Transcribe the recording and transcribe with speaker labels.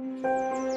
Speaker 1: Música